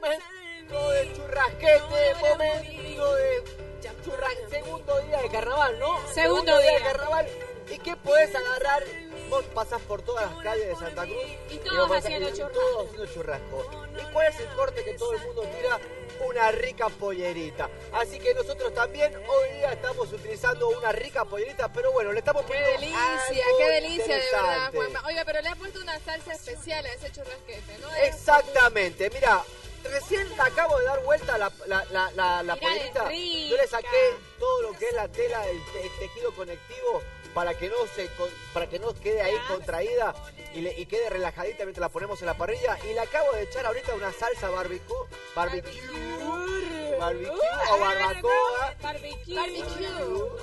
momento de churrasquete, momento de churrasquete, segundo día de carnaval, ¿no? Segundo día. de carnaval. ¿Y qué podés agarrar? Vos pasás por todas las calles de Santa Cruz Y todos vos haciendo y churrasco. Todos haciendo churrasco. ¿Y cuál es el corte que todo el mundo tira? Una rica pollerita. Así que nosotros también hoy día estamos utilizando una rica pollerita, pero bueno, le estamos Qué poniendo delicia, algo qué delicia de verdad. Juanma. Oiga, pero le ha puesto una salsa especial a ese churrasquete, ¿no? Exactamente, mira, recién acabo de dar vuelta la, la, la, la, la es Yo le saqué todo lo que es la tela, el, te- el tejido conectivo para que no se para que no quede ahí contraída y, le- y quede relajadita mientras la ponemos en la parrilla. Y le acabo de echar ahorita una salsa barbecue, barbecue, barbecue o barbacoa. Barbecue. Barbecue.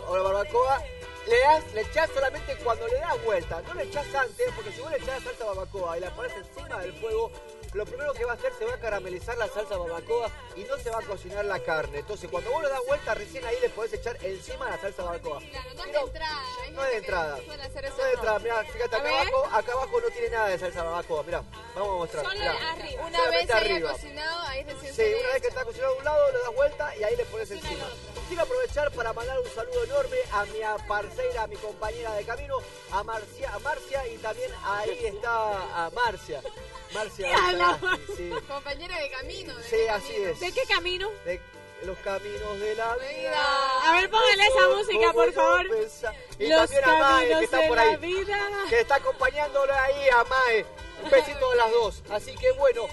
o la barbacoa, le, das, le echás solamente cuando le das vuelta, no le echás antes, porque si vos le echás salsa barbacoa y la pones encima del fuego, lo primero que va a hacer se va a caramelizar la salsa barbacoa y no se va a cocinar la carne. Entonces cuando vos le das vuelta, recién ahí le podés echar encima la salsa barbacoa. Claro, no es de entrada. no es de entrada. No es de entrada, mirá, fíjate A acá abajo, acá abajo no tiene nada de salsa barbacoa, mirá, vamos a mostrar. Solo mirá. arriba. Una vez Solamente haya arriba. cocinado, ahí recién Sí, una vez que está cocinado de un lado, le das vuelta y ahí le pones encima. Quiero aprovechar para mandar un saludo enorme a mi parceira, a mi compañera de camino, a Marcia, a Marcia y también ahí está a Marcia. Marcia. sí, Compañera de camino. de sí, así camino. es. ¿De qué camino? De los caminos de la vida. A ver, póngale esa música, por favor. Y Los también a Mae, que caminos está de por la ahí. vida. Que está acompañándole ahí a Mae. Un besito de las dos. Así que bueno,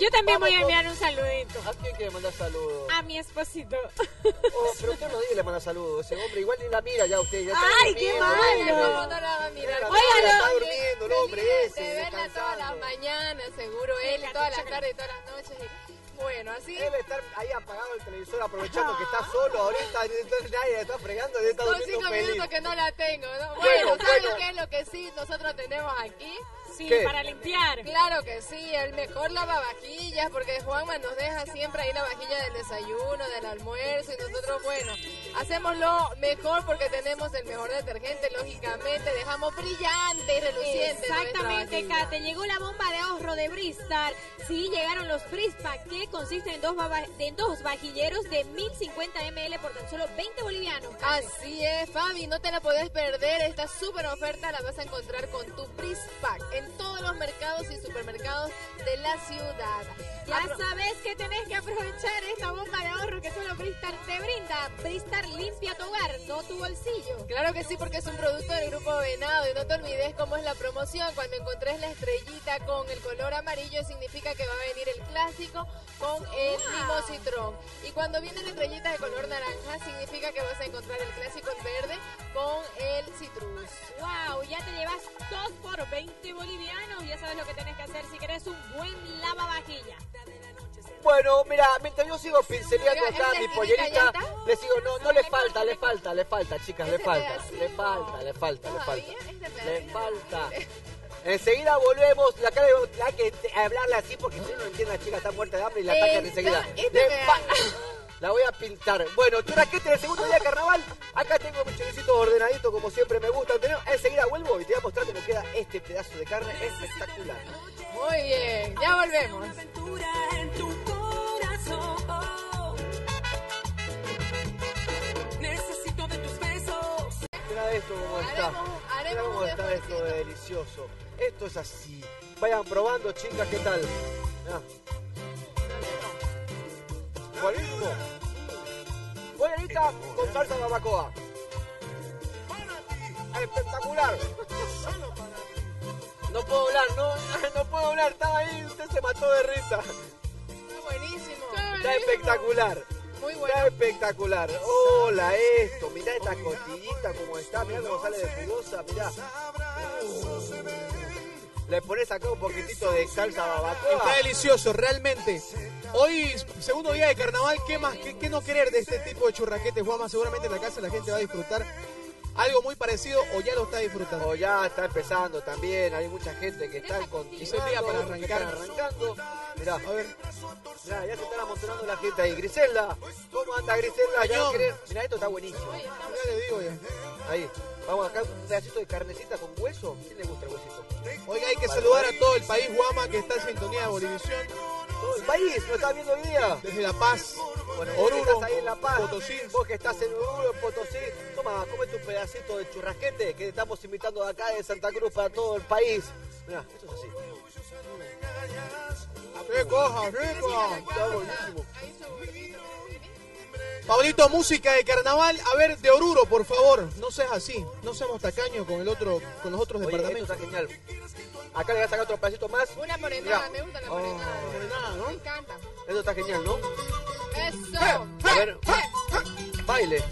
Yo también Vamos voy a con- enviar un saludito ¿a quién quiere mandar saludos? a mi esposito. Oh, pero usted no diga que le manda saludos. Ese hombre igual ni la mira ya usted. Ya está Ay, qué malo. ¿no? ¿Cómo no la va a mirar? Mira, Óigalo. Está durmiendo el hombre ese, De verla todas las mañanas, seguro él, todas las tardes y todas las noches. Bueno, así. Debe estar ahí apagado el televisor aprovechando que está solo ahorita, entonces nadie le está fregando, estar Son durmiendo cinco feliz. minutos que no la tengo, ¿no? Bueno, Bueno, ¿saben bueno. qué es lo que sí nosotros tenemos aquí? Sí, ¿Qué? para limpiar. Claro que sí, el mejor lavavajillas, porque Juanma nos deja siempre ahí la vajilla del desayuno, del almuerzo, y nosotros, bueno, hacemos lo mejor porque tenemos el mejor detergente, lógicamente, dejamos brillante y reluciente. Exactamente. Kate. Llegó la bomba de ahorro de Bristar. Sí, llegaron los Prispack, que consisten en dos, en dos vajilleros de 1050 ml por tan solo 20 bolivianos. Kate. Así es, Fabi, no te la podés perder. Esta súper oferta la vas a encontrar con tu Prispack en todos los mercados y supermercados de la ciudad. Ya Apro- sabes que tenés que aprovechar esta bomba de ahorro que solo Bristar te brinda. Bristar limpia tu hogar, no tu bolsillo. Claro que sí, porque es un producto del grupo Venado y no te olvides cómo es la promoción. Cuando encontres la estrellita con el color amarillo significa que va a venir el clásico con el limo citrón. Y cuando viene la estrellita de color naranja significa que vas a encontrar el clásico en verde con el citrus. Wow, ya te llevas dos por 20 Ya sabes lo que tenés que hacer si querés un buen lavavajilla. Bueno, mira, mientras yo sigo pinceleando acá ¿es mi pollerita, le sigo, no, no le falta, le falta, le falta, chicas, le falta, le falta, le falta, le falta. Le falta. Enseguida volvemos. La cara hay que hablarle así porque si no entiende la chica está muerta de hambre y la atacan enseguida. este La voy a pintar. Bueno, churrasquete del segundo día de carnaval. Acá tengo mis choricitos ordenaditos como siempre me gustan tener. Enseguida vuelvo y te voy a mostrar cómo queda este pedazo de carne espectacular. Muy bien, ya volvemos. aventura en tu corazón. Necesito de tus besos. Mira esto cómo está. Mira cómo está esto de delicioso. Esto es así. Vayan probando, chicas, ¿qué tal? Mirá. Buenísimo. Pollerita con salsa barbacoa. Espectacular. No puedo hablar, no, no puedo hablar. Estaba ahí, usted se mató de risa. Está buenísimo. Está espectacular. Muy Está bueno. espectacular. Hola esto. Mirá esta costillita como está. Mirá cómo sale de jugosa. Mirá. Le pones acá un poquitito de salsa barbacoa. Está delicioso, realmente. Hoy, segundo día de carnaval, ¿qué más? ¿Qué, no querer de este tipo de churraquetes, Juanma? Seguramente en la casa la gente va a disfrutar algo muy parecido o ya lo está disfrutando. O ya está empezando también. Hay mucha gente que está con Es el día para arrancar. arrancando. Mirá, A ver, mirá, ya se están amontonando la gente ahí. Griselda, ¿cómo anda Griselda? Ya querés- Mirá, esto está buenísimo. ya le digo ya. Ahí. Vamos acá, un pedacito de carnecita con hueso. ¿Quién le gusta el huesito? Oiga, hay que saludar a todo el país, Guama, que está en sintonía de Bolivisión. Todo el país lo está viendo hoy día. Desde La Paz, Bueno, vos que Oruro, estás ahí en La Paz, Potosí. vos que estás en Oruro, en Potosí, toma, comete un pedacito de churrasquete que estamos invitando de acá de Santa Cruz para todo el país. Mirá, esto es así. Rico, rico. Está buenísimo. Pablito, música de carnaval. A ver, de Oruro, por favor. No seas así. No seamos tacaños con el otro, con los otros Oye, esto departamentos. está genial. Acá le voy a sacar otro pedacito más. Una morenada, me gusta la Oh. morenada. Morenada, ¿no? Me encanta. Esto está genial, ¿no? Eso. A ver, baile.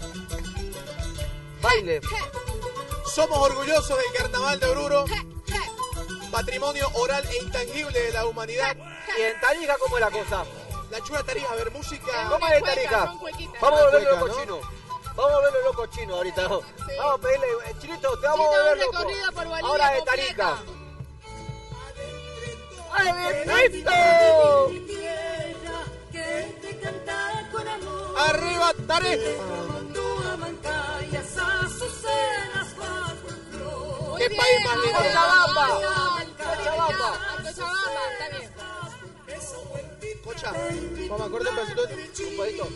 Baile. Somos orgullosos del carnaval de Oruro, patrimonio oral e intangible de la humanidad. Y en Tarija, ¿cómo es la cosa? La chula tarija, a ver, música. ¿Cómo es en Cuecas, Tarija? Vamos a volverlo loco ¿no? chino. Vamos a volverlo loco chino ahorita. Vamos a pedirle, eh, Chinito, te vamos Chino, a volver loco. Ahora de. Tarija. Amor. Arriba. Muy ¿Qué país más lindo? Cochabamba. Cochabamba. Cochabamba. Cocha, vamos a cortar un pedacito. Un poquito.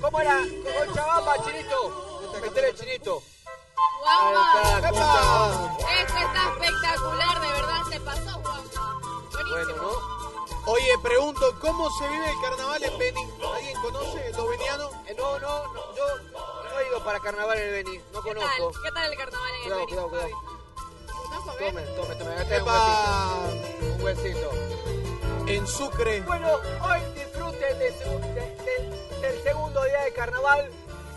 ¿Cómo era? Cochabamba, Chinito. Metele, Chinito. Ahí Guapa. está, ¡Epa! Cochabamba. Esto está espectacular, de verdad, se pasó, guapa. Bueno, Buenísimo. ¿no? Oye, pregunto, ¿cómo se vive el carnaval en Beni? ¿Alguien conoce los venianos? Eh, No, no, no, yo no he ido para carnaval en el Beni, no ¿Qué conozco. tal? ¿Qué tal el carnaval en Cuidado, el Beni? cuidado, cuidado. A ver. Tome, tome, tome, un huesito. Un huesito. Sucre. Bueno, hoy disfruten del segundo día de carnaval.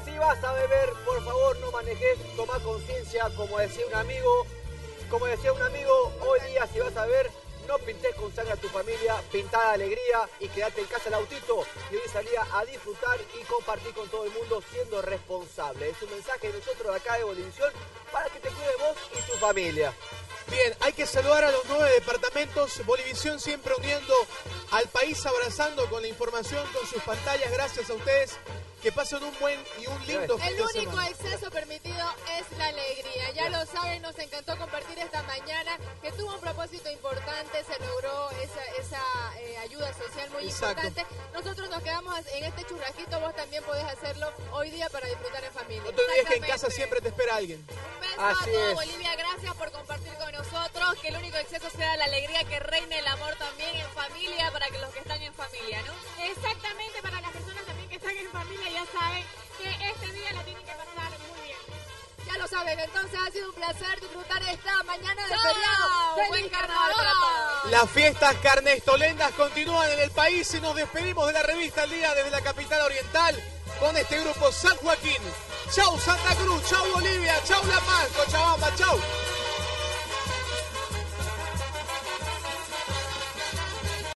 Si vas a beber, por favor no manejes, toma conciencia, como decía un amigo. Como decía un amigo, hoy día si vas a beber, no pintes con sangre a tu familia, pintá de alegría y quédate en casa el autito. Y hoy salía a disfrutar y compartir con todo el mundo siendo responsable. Es un mensaje de nosotros de acá de Bolivisión para que te cuides vos y tu familia. Bien, hay que saludar a los nueve departamentos. Bolivisión siempre uniendo al país, abrazando con la información, con sus pantallas. Gracias a ustedes. Que pasen un buen y un lindo fin El de único semana. exceso permitido es la alegría. Ya lo saben, nos encantó compartir esta mañana que tuvo un propósito importante, se logró esa, esa eh, ayuda social muy Exacto. importante. Nosotros nos quedamos en este churrasquito, vos también podés hacerlo hoy día para disfrutar en familia. No te olvides que en casa siempre te espera alguien. Un beso Así a todo es. Bolivia, gracias por compartir con. Que el único exceso sea la alegría, que reine el amor también en familia para que los que están en familia, ¿no? Exactamente, para las personas también que están en familia ya saben que este día la tienen que pasar muy bien. Ya lo saben, entonces ha sido un placer disfrutar esta mañana de feriado. ¡Feliz ¡Buen carnaval para todos! Las fiestas carnestolendas continúan en el país y nos despedimos de la revista El Día desde la capital oriental con este grupo San Joaquín. Chau Santa Cruz, chau Bolivia, chau La Paz, Cochabamba, chau.